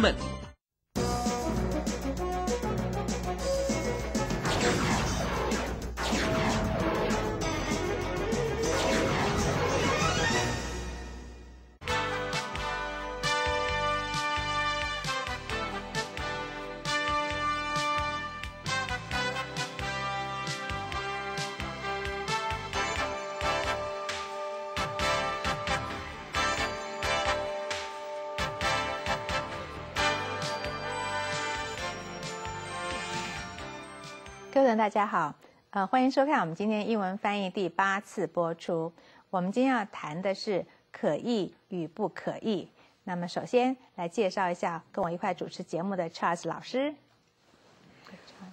们。大家好，呃，欢迎收看我们今天英文翻译第八次播出。我们今天要谈的是可译与不可译。那么，首先来介绍一下跟我一块主持节目的 Charles 老师。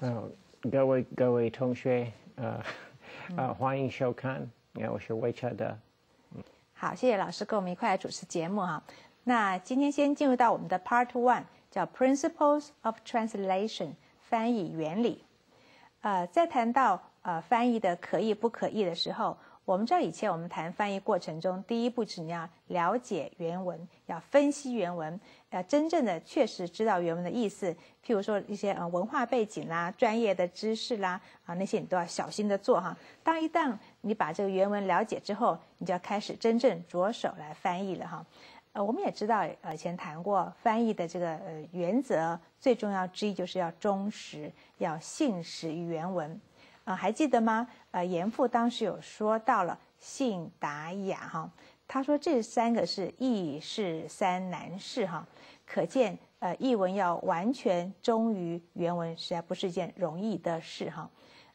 呃，各位各位同学，呃，呃，欢迎收看，呃，我是魏彻德。好，谢谢老师跟我们一块来主持节目哈。那今天先进入到我们的 Part One，叫 Principles of Translation，翻译原理。呃，在谈到呃翻译的可译不可译的时候，我们知道以前我们谈翻译过程中，第一步是你要了解原文，要分析原文，要真正的确实知道原文的意思。譬如说一些呃文化背景啦、专业的知识啦啊那些你都要小心的做哈。当一旦你把这个原文了解之后，你就要开始真正着手来翻译了哈。呃，我们也知道，呃，以前谈过翻译的这个呃原则，最重要之一就是要忠实，要信实于原文。呃，还记得吗？呃，严复当时有说到了信达雅哈，他说这三个是易事三难事哈，可见呃译文要完全忠于原文，实在不是一件容易的事哈。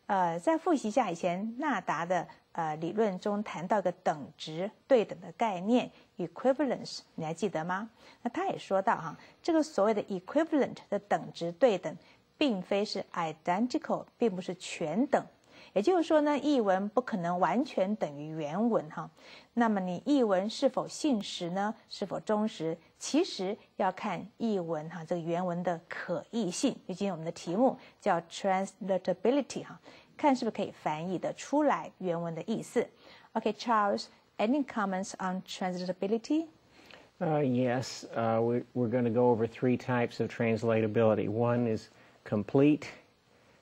呃，再复习一下以前纳达的呃理论中谈到的等值对等的概念。equivalence，你还记得吗？那他也说到哈，这个所谓的 equivalent 的等值对等，并非是 identical，并不是全等。也就是说呢，译文不可能完全等于原文哈。那么你译文是否信实呢？是否忠实？其实要看译文哈这个原文的可译性。毕竟我们的题目叫 translatability 哈，看是不是可以翻译的出来原文的意思。OK，Charles。Any comments on translatability? Uh, yes, uh, we're, we're going to go over three types of translatability. One is complete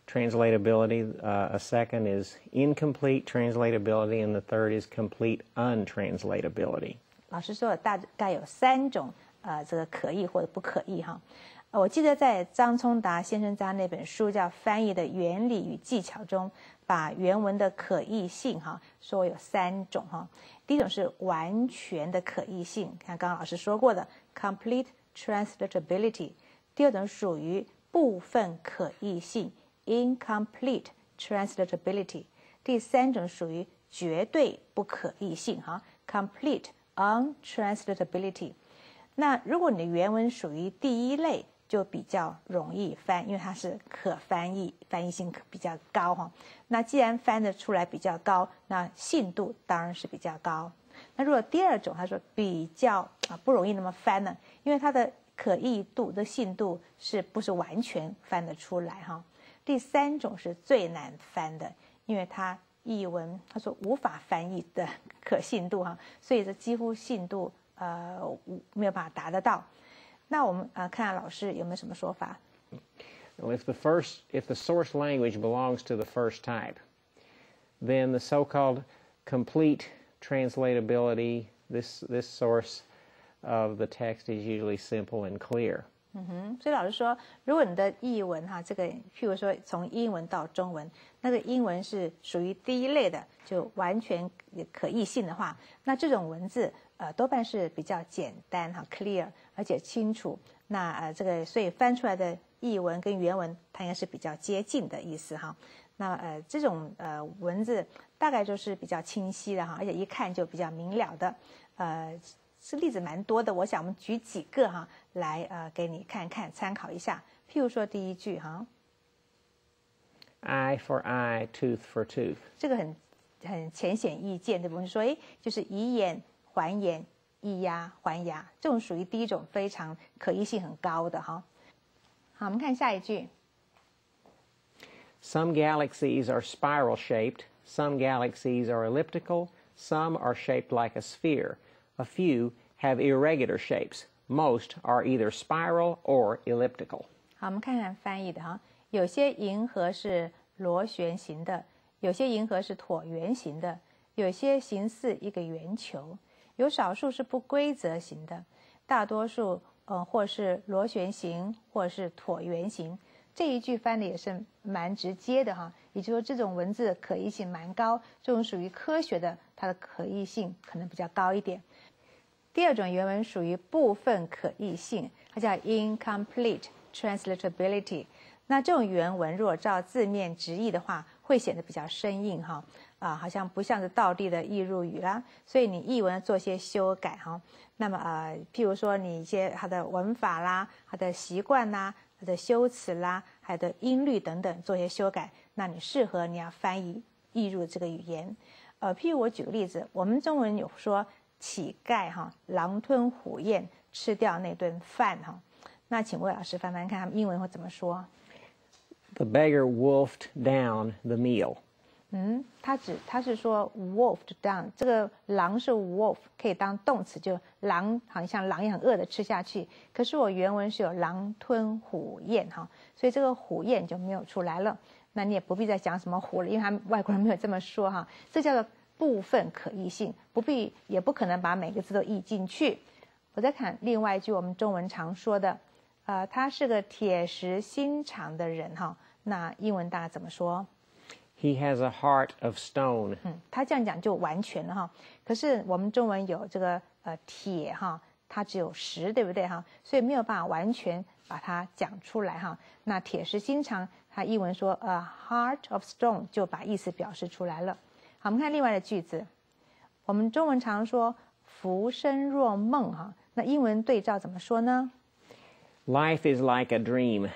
translatability, uh, a second is incomplete translatability, and the third is complete untranslatability. 老师说大概有三种呃这个可译或者不可译哈。 我记得在张聪达先生家那本书叫《翻译的原理与技巧》中，把原文的可译性哈说有三种哈。第一种是完全的可译性，看刚刚老师说过的 complete translatability。第二种属于部分可译性 incomplete translatability。第三种属于绝对不可译性哈 complete untranslatability。那如果你的原文属于第一类，就比较容易翻，因为它是可翻译，翻译性比较高哈。那既然翻得出来比较高，那信度当然是比较高。那如果第二种，他说比较啊不容易那么翻呢，因为它的可译度的信度是不是完全翻得出来哈？第三种是最难翻的，因为它译文他说无法翻译的 可信度哈，所以这几乎信度呃没有办法达得到。那我们啊，看看老师有没有什么说法。Well, if the first, if the source language belongs to the first type, then the so-called complete translatability, this this source of the text is usually simple and clear. 嗯哼，所以老师说，如果你的译文哈，这个譬如说从英文到中文，那个英文是属于第一类的，就完全可译性的话，那这种文字 呃多半是比较简单哈，clear，而且清楚。那呃这个所以翻出来的译文跟原文它应该是比较接近的意思哈。那呃这种呃文字大概就是比较清晰的哈，而且一看就比较明了的，呃。是例子蛮多的，我想我们举几个哈来呃给你看看参考一下。譬如说第一句哈，eye for eye, tooth for tooth，这个很很浅显易见，对不对？说哎，就是以眼还眼，以牙还牙，这种属于第一种非常可疑性很高的哈。好，我们看下一句。Some galaxies are spiral shaped, some galaxies are elliptical, some are shaped like a sphere. A few have irregular shapes. most are either spiral or elliptical. 好，我们看看翻译的哈，有些银河是螺旋形的，有些银河是椭圆形的，有些形似一个圆球，有少数是不规则形的，大多数呃或是螺旋形，或是椭圆形。这一句翻的也是蛮直接的哈，也就是说这种文字可译性蛮高，这种属于科学的，它的可译性可能比较高一点。第二种原文属于部分可译性，它叫 incomplete translatability。那这种原文如果照字面直译的话，会显得比较生硬哈，啊，好像不像是道地的译入语啦。所以你译文做些修改哈。那么呃，譬如说你一些它的文法啦、它的习惯啦、它的修辞啦、它的音律等等做些修改，那你适合你要翻译译入这个语言。呃，譬如我举个例子，我们中文有说。乞丐哈，狼吞虎咽吃掉那顿饭哈。那请魏老师翻翻看，他们英文会怎么说？The beggar wolfed down the meal。嗯，他只他是说 wolfed down，这个狼是 wolf，可以当动词，就狼好像狼也很饿的吃下去。可是我原文是有狼吞虎咽哈，所以这个虎咽就没有出来了。那你也不必再讲什么虎了，因为他外国人没有这么说哈。这叫做。部分可译性不必也不可能把每个字都译进去。我再看另外一句我们中文常说的，呃，他是个铁石心肠的人哈。那英文大家怎么说？He has a heart of stone。嗯，他这样讲就完全了哈。可是我们中文有这个呃铁哈，它只有石，对不对哈？所以没有办法完全把它讲出来哈。那铁石心肠，他英文说呃 heart of stone 就把意思表示出来了。好，我们看另外的句子。我们中文常说“浮生若梦”哈，那英文对照怎么说呢 Life is like a dream. dream。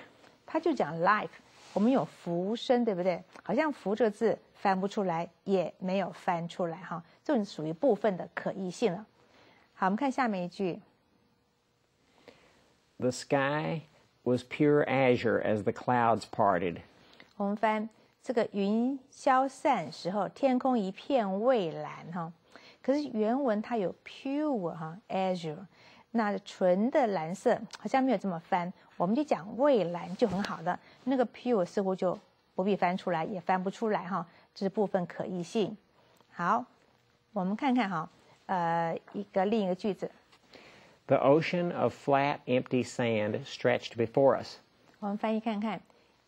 他就讲 life，我们有浮生，对不对？好像“浮”这个字翻不出来，也没有翻出来哈，这种属于部分的可译性了。好，我们看下面一句。The sky was pure azure as the clouds parted. 我们翻这个云消散时候，天空一片蔚蓝哈。可是原文它有 pure 哈 azure。那纯的蓝色好像没有这么翻，我们就讲蔚蓝就很好的。那个 pure 似乎就不必翻出来，也翻不出来哈。这是部分可译性。好，我们看看哈，呃，一个另一个句子。The ocean of flat, empty sand stretched before us。我们翻译看看。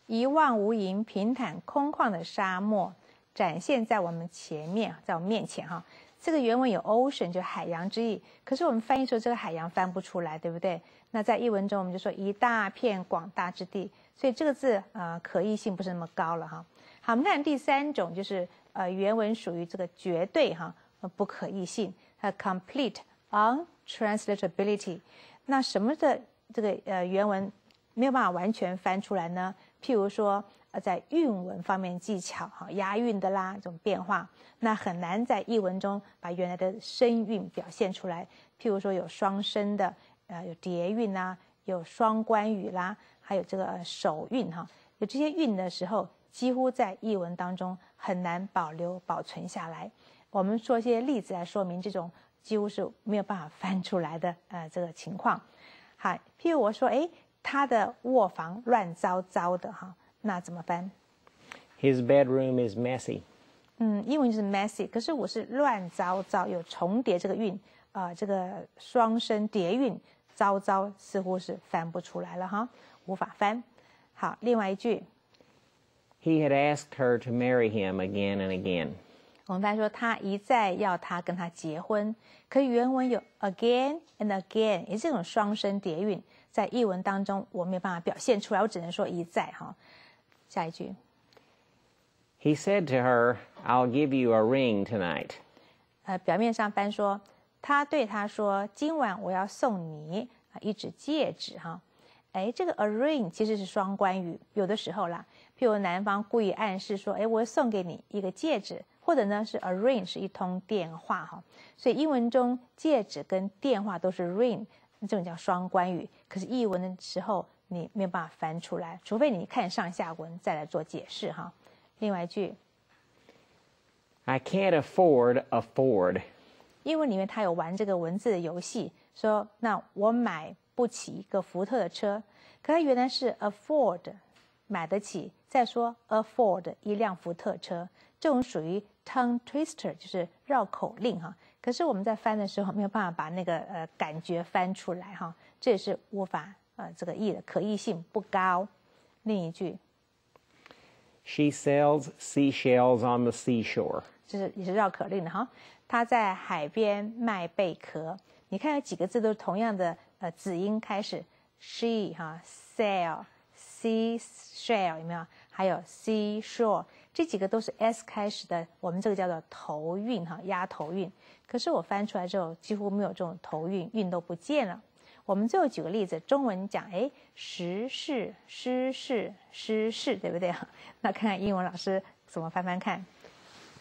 一望无垠、平坦空旷的沙漠展现在我们前面，在我们面前哈。 这个原文有 ocean 就海洋之意，可是我们翻译说这个海洋翻不出来，对不对？那在译文中我们就说一大片广大之地，所以这个字啊可译性不是那么高了哈。好，我们看第三种，就是呃原文属于这个绝对哈不可译性，它 complete untranslatability。那什么的这个呃原文没有办法完全翻出来呢？譬如说，呃，在韵文方面技巧，哈，押韵的啦，这种变化，那很难在译文中把原来的声韵表现出来。譬如说，有双声的，呃，有叠韵呐，有双关语啦，还有这个首韵，哈，有这些韵的时候，几乎在译文当中很难保留保存下来。我们说一些例子来说明这种几乎是没有办法翻出来的，呃，这个情况。好，譬如我说，哎。他的卧房乱糟糟的哈，那怎么翻？His bedroom is messy。嗯，英文就是 messy，可是我是乱糟糟，有重叠这个韵啊，这个双声叠韵，糟糟似乎是翻不出来了哈，无法翻。好，另外一句，He had asked her to marry him again and again。我们翻说他一再要他跟他结婚，可原文有 again and again，也是这种双声叠韵。在译文当中，我没有办法表现出来，我只能说一再哈。下一句，He said to her, "I'll give you a ring tonight." 呃，表面上翻说，他对她说，今晚我要送你啊一指戒指哈。哎，这个 a ring 其实是双关语，有的时候啦，譬如男方故意暗示说，哎，我送给你一个戒指，或者呢是 a ring 是一通电话哈。所以英文中戒指跟电话都是 ring。这种叫双关语，可是译文的时候你没有办法翻出来，除非你看上下文再来做解释哈。另外一句，I can't afford afford。英文里面它有玩这个文字的游戏，说那我买不起一个福特的车，可它原来是 afford 买得起，再说 afford 一辆福特车，这种属于 tongue twister，就是绕口令哈。可是我们在翻的时候没有办法把那个呃感觉翻出来哈，这也是无法呃这个译的可译性不高。另一句 She sells seashells on the seashore. 就是也是绕口令的哈，她在海边卖贝壳。你看有几个字都是同样的呃子音开始，she 哈 sell sea shell 有没有？还有 sea shore 这几个都是 s 开始的，我们这个叫做头韵哈，押头韵。可是我翻出来之后几乎没有这种头韵，韵都不见了。我们最后举个例子，中文讲哎时事、诗事、诗事，对不对？那看看英文老师怎么翻翻看。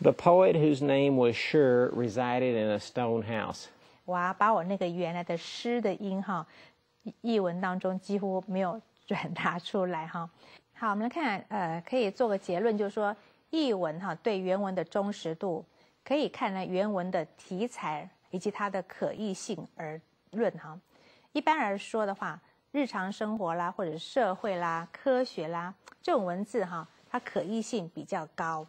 The poet whose name was Sure resided in a stone house. 哇，把我那个原来的诗的音哈，译文当中几乎没有转达出来哈。好，我们来看，呃，可以做个结论，就是说译文哈对原文的忠实度，可以看呢原文的题材以及它的可译性而论哈。一般而说的话，日常生活啦，或者社会啦、科学啦这种文字哈，它可译性比较高。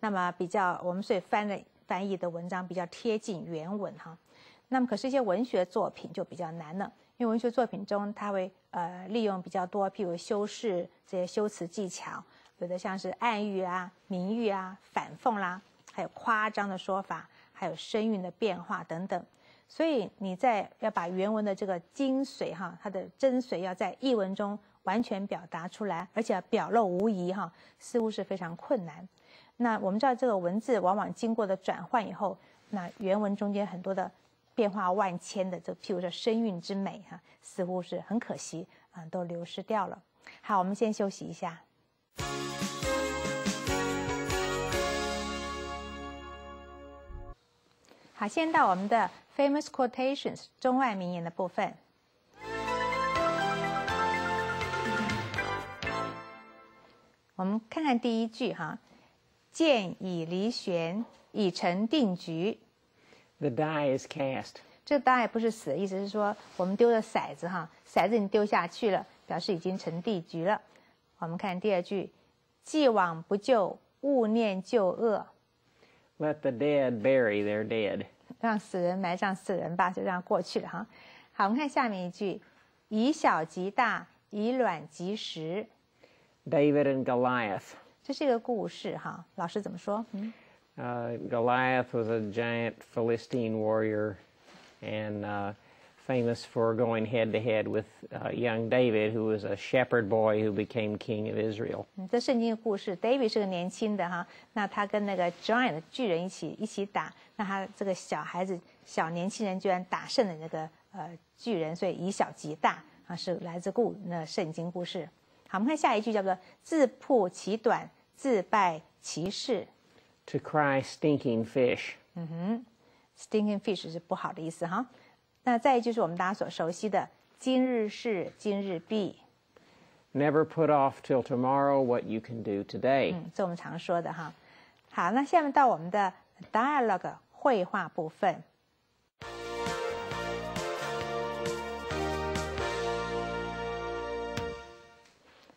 那么比较我们所以翻的翻译的文章比较贴近原文哈。那么可是，一些文学作品就比较难了，因为文学作品中它会呃利用比较多，譬如修饰这些修辞技巧，有的像是暗喻啊、明喻啊、反讽啦，还有夸张的说法，还有声韵的变化等等。所以你在要把原文的这个精髓哈，它的真髓要在译文中完全表达出来，而且表露无遗哈，似乎是非常困难。那我们知道这个文字往往经过的转换以后，那原文中间很多的变化万千的，这譬如说声韵之美哈，似乎是很可惜啊，都流失掉了。好，我们先休息一下。好，先到我们的 famous quotations 中外名言的部分。我们看看第一句哈，剑已离弦，已成定局。The die is cast. 这 die 不是死的意思，是说我们丢的骰子哈，骰子你丢下去了，表示已经成地局了。我们看第二句，既往不咎，勿念旧恶，Let the dead bury their dead. 让死人埋葬死人吧，就这样过去了哈。好，我们看下面一句，以小及大，以卵击石。David and Goliath. 这是一个故事哈，老师怎么说？嗯，Uh, Goliath was a giant Philistine warrior and uh, famous for going head to head with uh, young David, who was a shepherd boy who became king of Israel. 嗯这圣经的故事，David 是个年轻的哈，那他跟那个 giant 巨人一起一起打，那他这个小孩子小年轻人居然打胜了那个呃巨人，所以以小及大啊，是来自故那圣经故事。好，我们看下一句叫做自曝其短，自败其事。 To cry stinking fish. 嗯哼 Stinking fish 是不好的意思哈。那再就是我们大家所熟悉的“今日事今日毕 Never put off till tomorrow what you can do today. ”，嗯，这我们常说的哈。好，那下面到我们的 dialogue 绘画部分。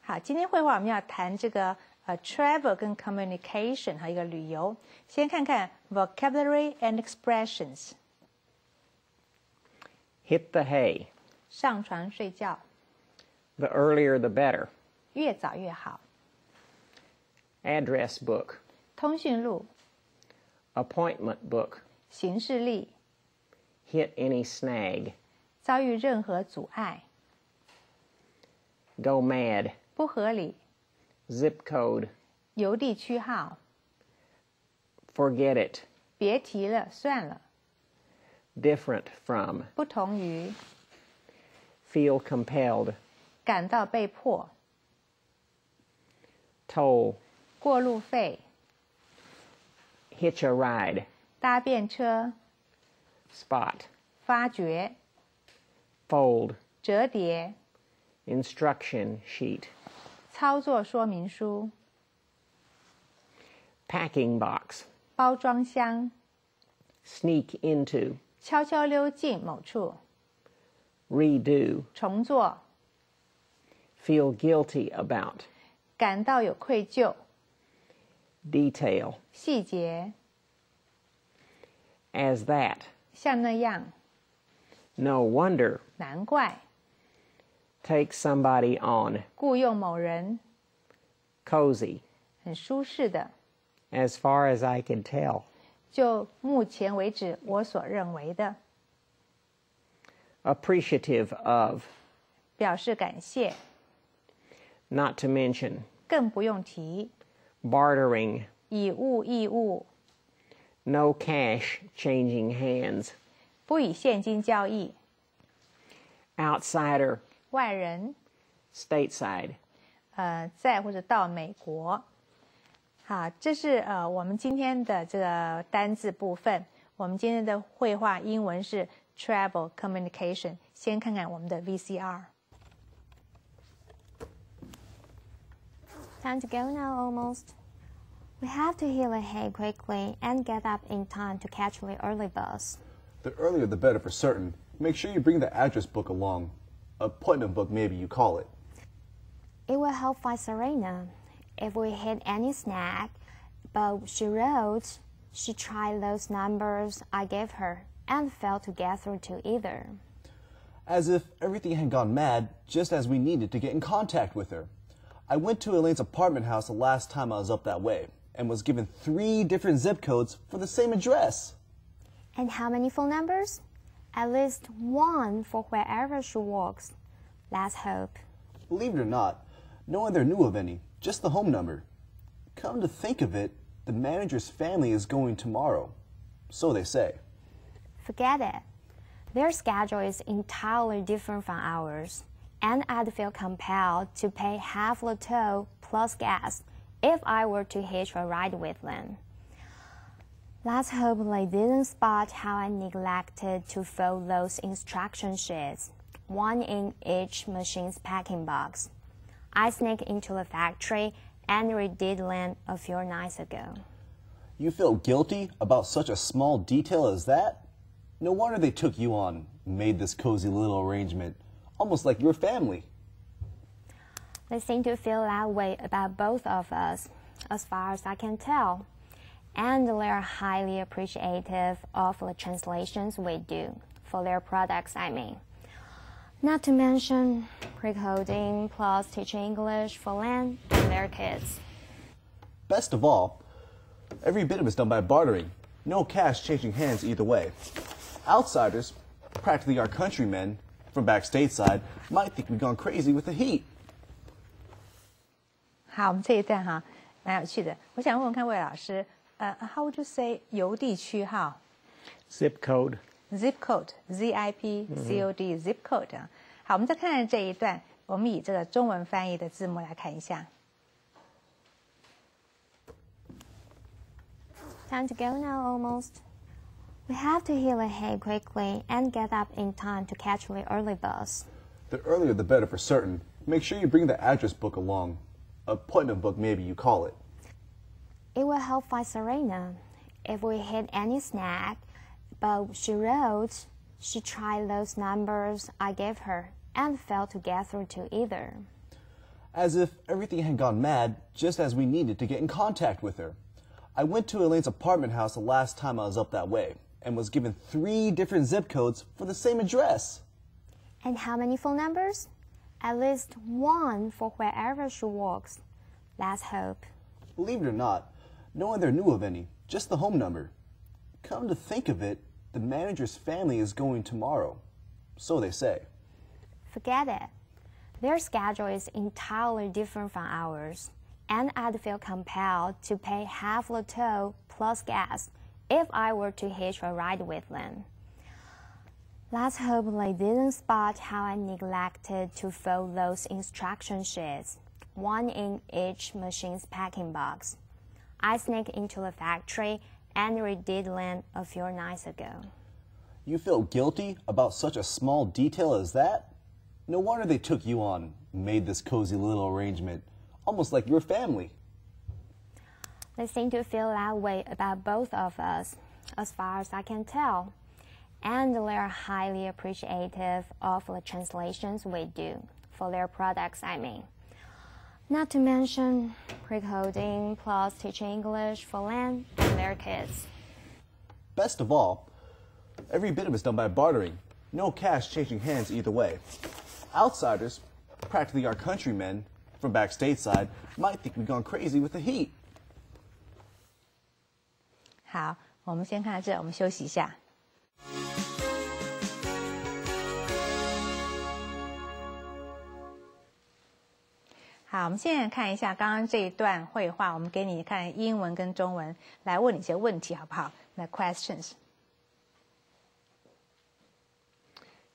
好，今天绘画我们要谈这个呃 travel 跟 communication 和一个旅游。先看看 vocabulary and expressions。 Hit the hay. 上床睡觉， The earlier the better. 越早越好。 Address book. 通讯录、 Appointment book. 行事历， Hit any snag. 遭遇任何阻碍， Go mad. 不合理， Zip code. 邮递区号， Forget it. 别提了，算了， Different from. 不同于， Feel compelled. 感到被迫， Toll. 过路费， Hitch a ride. 搭便车， Spot. 发掘， Fold. 折叠， Instruction sheet. 操作说明书， Packing box. 包装箱， Sneak into. 悄悄溜进某处， redo, 重做， feel guilty about, 感到有愧疚， detail, 细节 as that, 像那样， no wonder, 难怪 take somebody on, 雇佣某人， cozy, 很舒适的。 as far as I can tell, 就目前为止，我所认为的， appreciative of, 表示感谢， not to mention, 更不用提， bartering, 以物易物， no cash changing hands, 不以现金交易， outsider, 外人，stateside，呃，在或者到美国。好，这是呃我们今天的这个单字部分。我们今天的会话英文是 travel communication。先看看我们的 VCR。Time to go now, almost. We have to heal ahead quickly and get up in time to catch the early bus. The earlier the better for certain. Make sure you bring the address book along. Appointment book, maybe you call it. It will help find Serena if we hit any snag. But she wrote she tried those numbers I gave her and failed to get through to either. As if everything had gone mad just as we needed to get in contact with her. I went to Elaine's apartment house the last time I was up that way and was given three different zip codes for the same address. And how many phone numbers? At least one for wherever she works. Let's hope. Believe it or not, no one there knew of any, just the home number. Come to think of it, the manager's family is going tomorrow. So they say. Forget it. Their schedule is entirely different from ours, and I'd feel compelled to pay half the toll plus gas if I were to hitch a ride with them. Let's hope they didn't spot how I neglected to fold those instruction sheets, one in each machine's packing box. I sneaked into the factory and redid them a few nights ago. You feel guilty about such a small detail as that? No wonder they took you on, made this cozy little arrangement, almost like your family. They seem to feel that way about both of us, as far as I can tell And they are highly appreciative of the translations we do, for their products, I mean. Not to mention recording plus teaching English for them and their kids. Best of all, every bit of it's done by bartering. No cash changing hands either way. Outsiders, practically our countrymen from back stateside, might think we've gone crazy with the heat. 好，我们这一段哈蛮有趣的。我想问问看魏老师， 呃，How would you say 邮地区号 Zip code. zip code Z I P C O D zip code 啊？好，我们再看看这一段，我们以这个中文翻译的字幕来看一下。 Time to go now, almost. We have to heal ahead quickly and get up in time to catch the early bus. The earlier the better for certain. Make sure you bring the address book along. Appointment book, maybe you call it. It will help find Serena if we hit any snag. But she wrote she tried those numbers I gave her and failed to get through to either. As if everything had gone mad just as we needed to get in contact with her. I went to Elaine's apartment house the last time I was up that way and was given three different zip codes for the same address. And how many phone numbers? At least one for wherever she works. Let's hope. Believe it or not, no one there knew of any, just the home number. Come to think of it, the manager's family is going tomorrow. So they say. Forget it. Their schedule is entirely different from ours, and I'd feel compelled to pay half the toll plus gas if I were to hitch a ride with them. Let's hope they didn't spot how I neglected to fold those instruction sheets, one in each machine's packing box. I sneaked into the factory and redid land a few nights ago. You feel guilty about such a small detail as that? No wonder they took you on, made this cozy little arrangement, almost like your family. They seem to feel that way about both of us, as far as I can tell. and they're highly appreciative of the translations we do for their products, I mean. Not to mention pre-coding plus teaching English for Lan and their kids. Best of all, every bit of it's done by bartering. No cash changing hands either way. Outsiders, practically our countrymen from back stateside, might think we've gone crazy with the heat. 好，我们先看到这，我们休息一下。 好，我们现在看一下刚刚这一段会话，我们给你看英文跟中文，来问你一些问题，好不好？那 questions.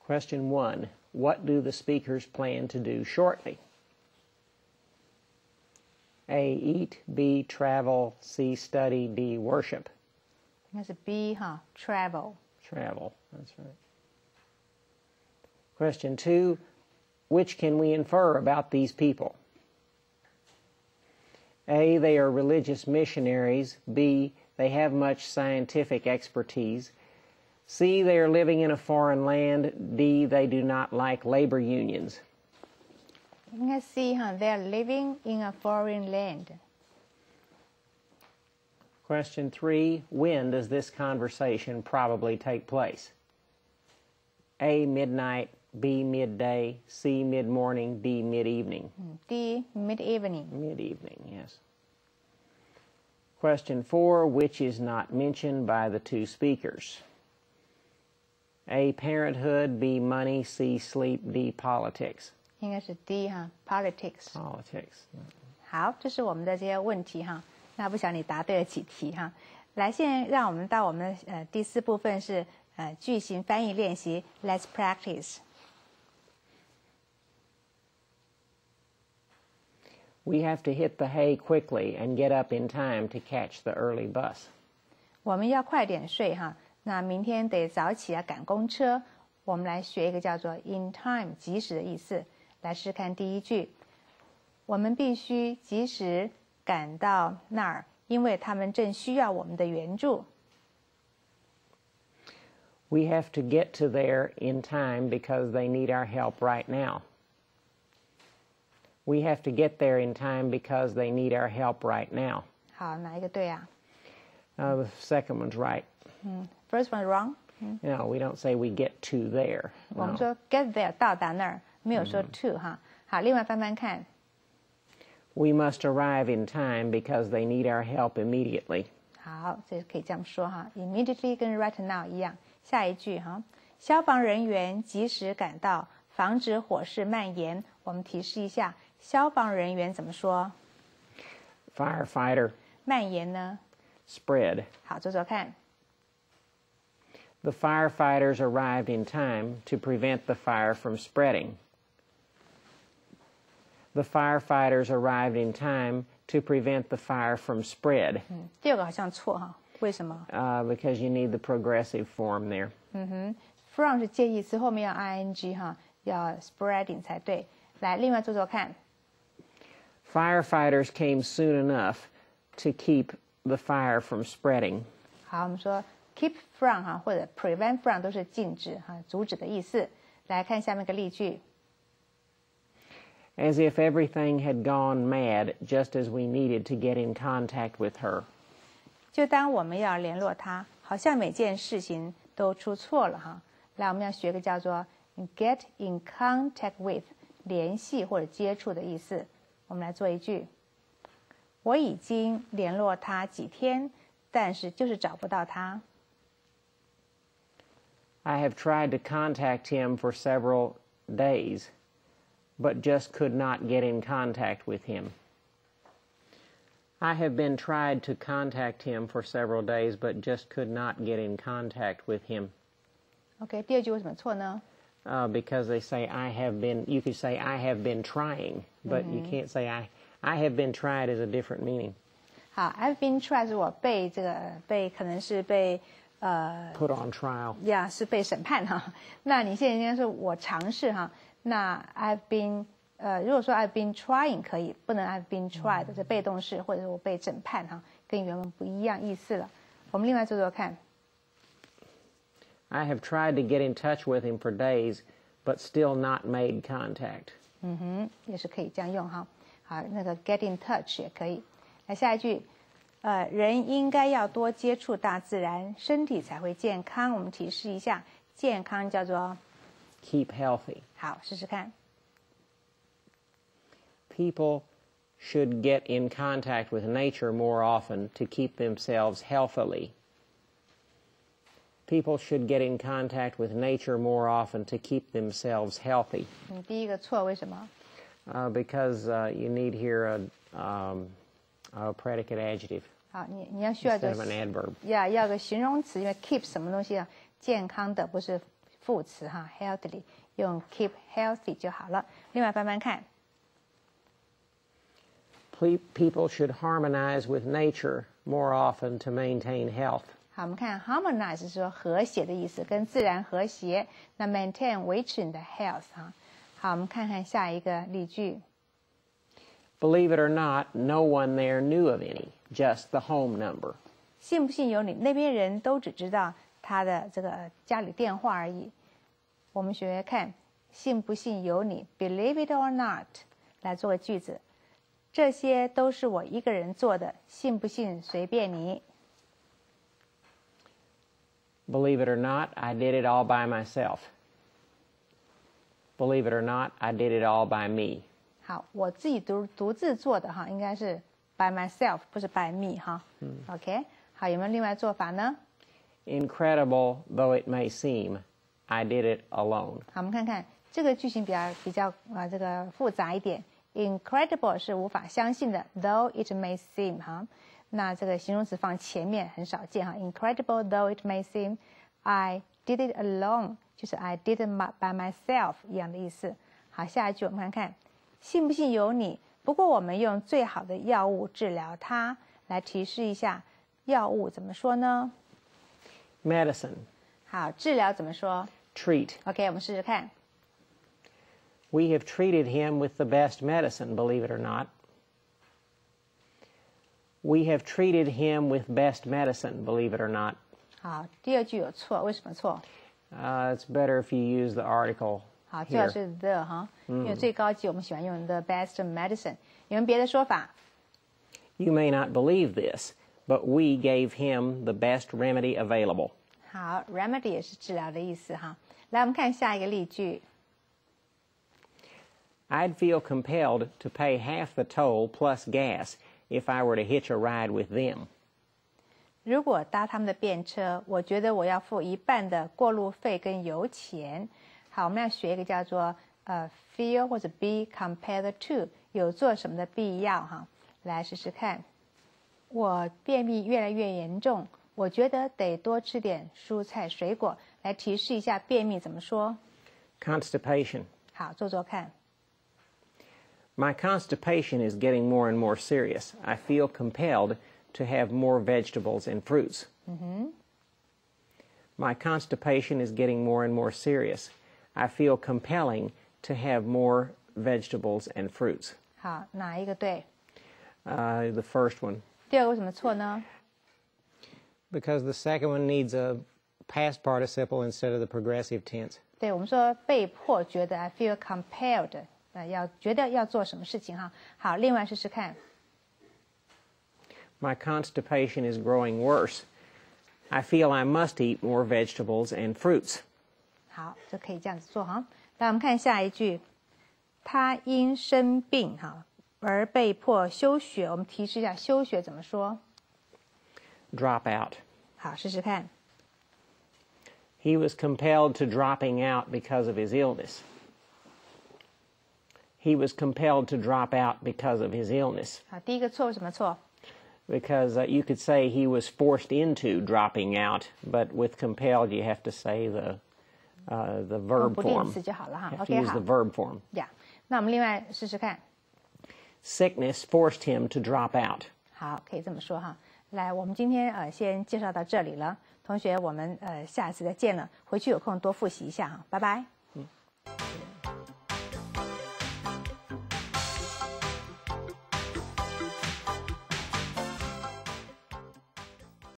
Question one: What do the speakers plan to do shortly? A. Eat. B. Travel. C. Study. D. Worship. 应该是 B travel. Travel. That's right. Question two: Which can we infer about these people? A. They are religious missionaries. B. They have much scientific expertise. C. They are living in a foreign land. D. They do not like labor unions. 应该 C 哈，They are living in a foreign land。 Question three When does this conversation probably take place? A. Midnight. B. Midday. C. Mid morning. D. Mid evening. D mid evening。 Mid evening, yes. Question four Which is not mentioned by the two speakers? A. Parenthood. B. Money. C. Sleep. D. Politics. 应该是 D 哈，politics。 Politics. 好，这是我们的这些问题哈。那不晓得你答对了几题哈？来，现在让我们到我们的呃第四部分是呃句型翻译练习，Let's practice。 We have to hit the hay quickly and get up in time to catch the early bus. 我们要快点睡哈，那明天得早起啊赶公车。我们来学一个叫做 in time 及时的意思。来试试看第一句，我们必须及时赶到那儿，因为他们正需要我们的援助。 We have to get to there in time because they need our help right now. We have to get there in time because they need our help right now. 好，哪一个对啊 Uh, the second one's right. ？First one wrong。 No, we don't say we get to there. 我们 No. 说 get there 到达那儿，没有说 to 哈。好，另外翻翻看， We must arrive in time because they need our help immediately. 好，这可以这样说哈。Immediately 跟 right now 一样。下一句哈，消防人员及时赶到，防止火势蔓延。我们提示一下， 消防人员怎么说？Firefighter。蔓延呢？Spread。好，做做看。The firefighters arrived in time to prevent the fire from spreading. The firefighters arrived in time to prevent the fire from spread. 嗯，第二个好像错哈，为什么？Uh, because you need the progressive form there. 嗯哼，from 是介系词，后面要 ing Firefighters came soon enough to keep the fire from spreading. 好，我们说 keep from 哈，或者 prevent from 都是禁止哈、阻止的意思。来看下面一个例句， As if everything had gone mad just as we needed to get in contact with her. 就当我们要联络他，好像每件事情都出错了哈。来，我们要学个叫做 get in contact with，联系或者接触的意思。 我们来做一句：我已经联络他几天，但是就是找不到他。 I have tried to contact him for several days, but just could not get in contact with him. I have been tried to contact him for several days, but just could not get in contact with him. OK，第二句为什么错呢？ Uh, because they say I have been, you could say I have been trying, but you can't say I, I have been tried as a different meaning. 好，I've been tried 是我被这个被可能是被呃 Put on trial. 呀是被审判哈。那你现在应该是我尝试哈。那 I've been 呃，如果说 I've been trying 可以，不能 I've been tried 这被动式，或者是我被审判哈，跟原文不一样意思了。我们另外做做看。 I have tried to get in touch with him for days, but still not made contact. 嗯哼，也是可以这样用哈。好，那个 get in touch 也可以。来下一句，呃，人应该要多接触大自然，身体才会健康。我们提示一下，健康叫做 Keep healthy. 好，试试看。 People should get in contact with nature more often to keep themselves healthily. People should get in contact with nature more often to keep themselves healthy. 嗯，第一个错，为什么？ Uh, because uh, you need here a, um, a predicate adjective 好，你你要需要 instead 个 of an adverb. 要要个形容词，因为 keep 什么东西啊？健康的不是副词哈，healthily 用 keep healthy 就好了。另外翻翻看， Ple- People should harmonize with nature more often to maintain health. 好，我们看 harmonize 是说和谐的意思，跟自然和谐。那 maintain 维持你的 health 哈。好，我们看看下一个例句。Believe it or not, no one there knew of any, just the home number. 信不信由你，那边人都只知道他的这个呃家里电话而已。我们学学看，信不信由你，believe it or not，来做个句子。这些都是我一个人做的，信不信随便你。Believe it or not, I did it all by myself. Believe it or not, I did it all by me. 好，我自己独独自做的哈，应该是 by myself，不是 by me 哈。OK，好，有没有另外做法呢？ Incredible though it may seem, I did it alone. 好，我们看看这个句型比较比较啊、这个复杂一点。Incredible 是无法相信的，though it may seem 哈， 那这个形容词放前面很少见哈。Incredible though it may seem, I did it alone，就是 I did it my- by myself 一样的意思。好，下一句我们看看，信不信由你。不过我们用最好的药物治疗它，来提示一下药物怎么说呢？ Medicine, 好，治疗怎么说 treat. ？OK，我们试试看。 We have treated him with the best medicine, believe it or not. We have treated him with best medicine, believe it or not. 好，第二句有错，为什么错？ Uh, it's better if you use the article 好，最好 here. 是 the 哈，因为最高级我们喜欢用 the best medicine。有没有别的说法？ You may not believe this, but we gave him the best remedy available. 好，remedy 也是治疗的意思哈。来，我们看下一个例句。 I'd feel compelled to pay half the toll plus gas if I were to hitch a ride with them. 如果搭他们的便车，我觉得我要付一半的过路费跟油钱。好，我们要学一个叫做呃 feel 或者 be compared to 有做什么的必要哈。来试试看。我便秘越来越严重，我觉得得多吃点蔬菜水果，来提示一下便秘怎么说。 Constipation. 好，做做看。 My constipation is getting more and more serious. I feel compelled to have more vegetables and fruits. My constipation is getting more and more serious. I feel compelling to have more vegetables and fruits. 好，哪一个对？ Uh, the first one. 第二个为什么错呢？ Because the second one needs a past participle instead of the progressive tense. 对我们说被迫觉得，I feel compelled， 呃，要觉得要做什么事情哈。好，另外试试看。 My constipation is growing worse. I feel I must eat more vegetables and fruits. 好，就可以这样子做哈。来，我们看下一句，他因生病哈而被迫休学。我们提示一下休学怎么说？ Drop out. 好，试试看。 He was compelled to dropping out because of his illness. He was compelled to drop out because of his illness. 好，第一个错为什么错？ Because uh, you could say he was forced into dropping out, but with compelled you have to say the uh, the verb 不定 form. 词就好了哈。 You have to OK， use 好 the verb form. 呀。那我们另外试试看。 Sickness forced him to drop out. 好，可以这么说哈。来，我们今天呃先介绍到这里了，同学，我们呃下次再见了，回去有空多复习一下哈，拜拜。